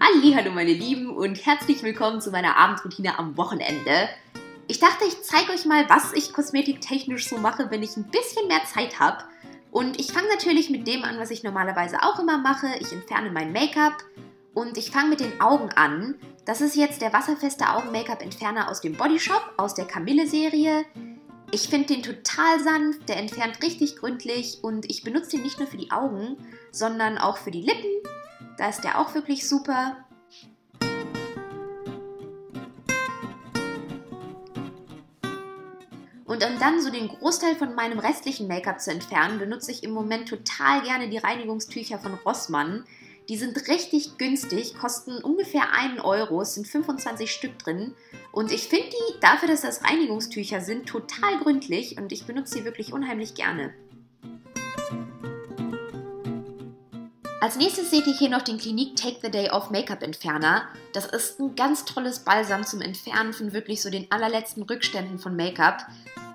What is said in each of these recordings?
Hallo meine Lieben und herzlich willkommen zu meiner Abendroutine am Wochenende. Ich dachte, ich zeige euch mal, was ich kosmetiktechnisch so mache, wenn ich ein bisschen mehr Zeit habe. Und ich fange natürlich mit dem an, was ich normalerweise auch immer mache. Ich entferne mein Make-up und ich fange mit den Augen an. Das ist jetzt der wasserfeste Augen-Make-up-Entferner aus dem Body Shop, aus der Camille-Serie. Ich finde den total sanft, der entfernt richtig gründlich und ich benutze den nicht nur für die Augen, sondern auch für die Lippen, da ist der auch wirklich super. Und um dann so den Großteil von meinem restlichen Make-up zu entfernen, benutze ich im Moment total gerne die Reinigungstücher von Rossmann. Die sind richtig günstig, kosten ungefähr 1 Euro, es sind 25 Stück drin. Und ich finde die, dafür, dass das Reinigungstücher sind, total gründlich und ich benutze sie wirklich unheimlich gerne. Als nächstes seht ihr hier noch den Clinique Take the Day Off Make-up Entferner. Das ist ein ganz tolles Balsam zum Entfernen von wirklich so den allerletzten Rückständen von Make-up.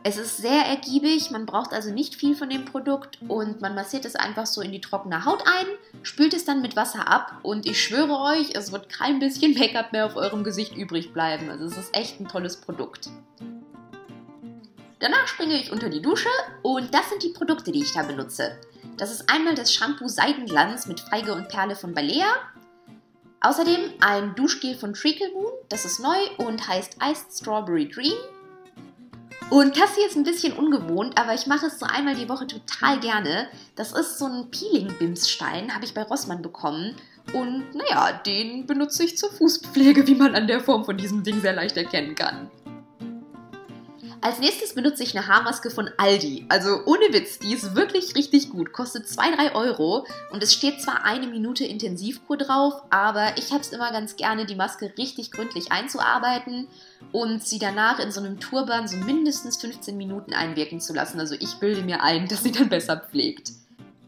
Es ist sehr ergiebig, man braucht also nicht viel von dem Produkt und man massiert es einfach so in die trockene Haut ein, spült es dann mit Wasser ab und ich schwöre euch, es wird kein bisschen Make-up mehr auf eurem Gesicht übrig bleiben. Also es ist echt ein tolles Produkt. Danach springe ich unter die Dusche und das sind die Produkte, die ich da benutze. Das ist einmal das Shampoo Seidenglanz mit Feige und Perle von Balea. Außerdem ein Duschgel von Treacle Moon, das ist neu und heißt Iced Strawberry Dream. Und das hier ist ein bisschen ungewohnt, aber ich mache es so einmal die Woche total gerne. Das ist so ein Peeling-Bimsstein, habe ich bei Rossmann bekommen. Und naja, den benutze ich zur Fußpflege, wie man an der Form von diesem Ding sehr leicht erkennen kann. Als nächstes benutze ich eine Haarmaske von Aldi. Also ohne Witz, die ist wirklich richtig gut. Kostet 2-3 Euro und es steht zwar eine Minute Intensivkur drauf, aber ich habe es immer ganz gerne, die Maske richtig gründlich einzuarbeiten und sie danach in so einem Turban so mindestens 15 Minuten einwirken zu lassen. Also ich bilde mir ein, dass sie dann besser pflegt.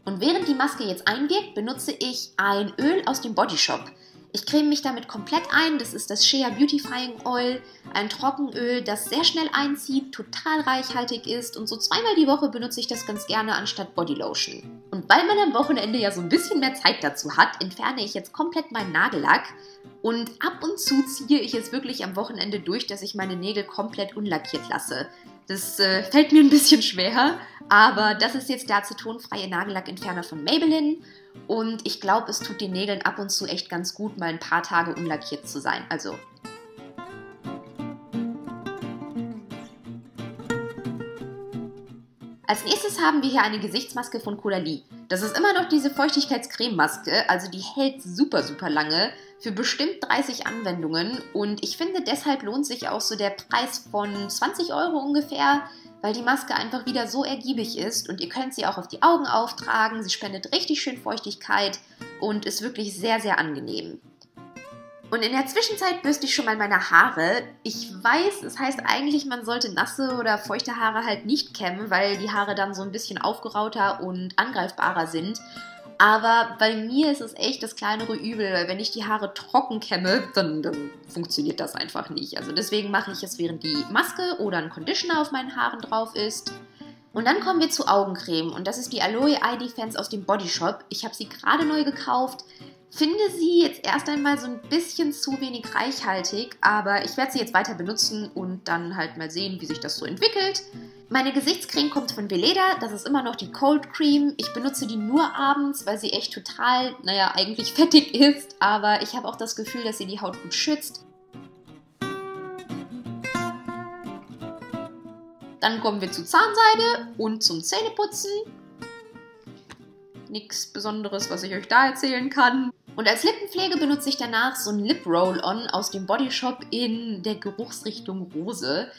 Und während die Maske jetzt einwirkt, benutze ich ein Öl aus dem Body Shop. Ich creme mich damit komplett ein. Das ist das Shea Beautifying Oil, ein Trockenöl, das sehr schnell einzieht, total reichhaltig ist und so zweimal die Woche benutze ich das ganz gerne anstatt Bodylotion. Und weil man am Wochenende ja so ein bisschen mehr Zeit dazu hat, entferne ich jetzt komplett meinen Nagellack und ab und zu ziehe ich es wirklich am Wochenende durch, dass ich meine Nägel komplett unlackiert lasse. Das äh, fällt mir ein bisschen schwer, aber das ist jetzt der acetonfreie Nagellackentferner von Maybelline und ich glaube, es tut den Nägeln ab und zu echt ganz gut, mal ein paar Tage unlackiert zu sein. Also Als nächstes haben wir hier eine Gesichtsmaske von Caudalie. Das ist immer noch diese Feuchtigkeitscrememaske, also die hält super, super lange, für bestimmt 30 Anwendungen und ich finde, deshalb lohnt sich auch so der Preis von 20 Euro ungefähr, weil die Maske einfach wieder so ergiebig ist und ihr könnt sie auch auf die Augen auftragen, sie spendet richtig schön Feuchtigkeit und ist wirklich sehr, sehr angenehm. Und in der Zwischenzeit bürste ich schon mal meine Haare. Ich weiß, es heißt eigentlich, man sollte nasse oder feuchte Haare halt nicht kämmen, weil die Haare dann so ein bisschen aufgerauter und angreifbarer sind. Aber bei mir ist es echt das kleinere Übel, weil wenn ich die Haare trocken kämme, dann, dann funktioniert das einfach nicht. Also deswegen mache ich es, während die Maske oder ein Conditioner auf meinen Haaren drauf ist. Und dann kommen wir zu Augencreme und das ist die Aloe Eye Defense aus dem Body Shop. Ich habe sie gerade neu gekauft finde sie jetzt erst einmal so ein bisschen zu wenig reichhaltig, aber ich werde sie jetzt weiter benutzen und dann halt mal sehen, wie sich das so entwickelt. Meine Gesichtscreme kommt von Veleda, das ist immer noch die Cold Cream. Ich benutze die nur abends, weil sie echt total, naja, eigentlich fettig ist, aber ich habe auch das Gefühl, dass sie die Haut gut schützt. Dann kommen wir zu Zahnseide und zum Zähneputzen. Nichts Besonderes, was ich euch da erzählen kann. Und als Lippenpflege benutze ich danach so ein Lip Roll-On aus dem Body Shop in der Geruchsrichtung Rose.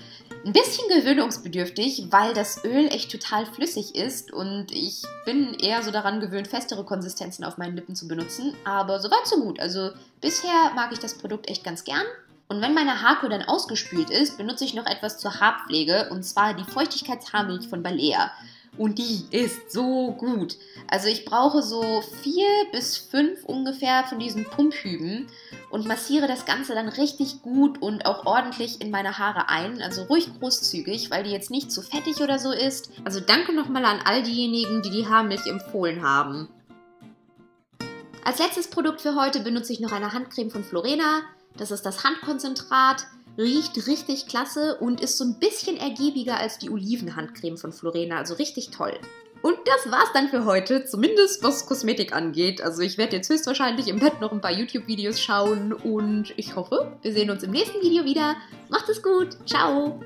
Ein bisschen gewöhnungsbedürftig, weil das Öl echt total flüssig ist und ich bin eher so daran gewöhnt, festere Konsistenzen auf meinen Lippen zu benutzen. Aber soweit so gut. Also bisher mag ich das Produkt echt ganz gern. Und wenn meine Haarkur dann ausgespült ist, benutze ich noch etwas zur Haarpflege und zwar die Feuchtigkeitshaarmilch von Balea. Und die ist so gut. Also ich brauche so vier bis fünf ungefähr von diesen Pumphüben und massiere das Ganze dann richtig gut und auch ordentlich in meine Haare ein. Also ruhig großzügig, weil die jetzt nicht zu fettig oder so ist. Also danke nochmal an all diejenigen, die die Haarmilch empfohlen haben. Als letztes Produkt für heute benutze ich noch eine Handcreme von Florena. Das ist das Handkonzentrat. Riecht richtig klasse und ist so ein bisschen ergiebiger als die Olivenhandcreme von Florena. Also richtig toll. Und das war's dann für heute, zumindest was Kosmetik angeht. Also ich werde jetzt höchstwahrscheinlich im Bett noch ein paar YouTube-Videos schauen und ich hoffe, wir sehen uns im nächsten Video wieder. Macht es gut, ciao!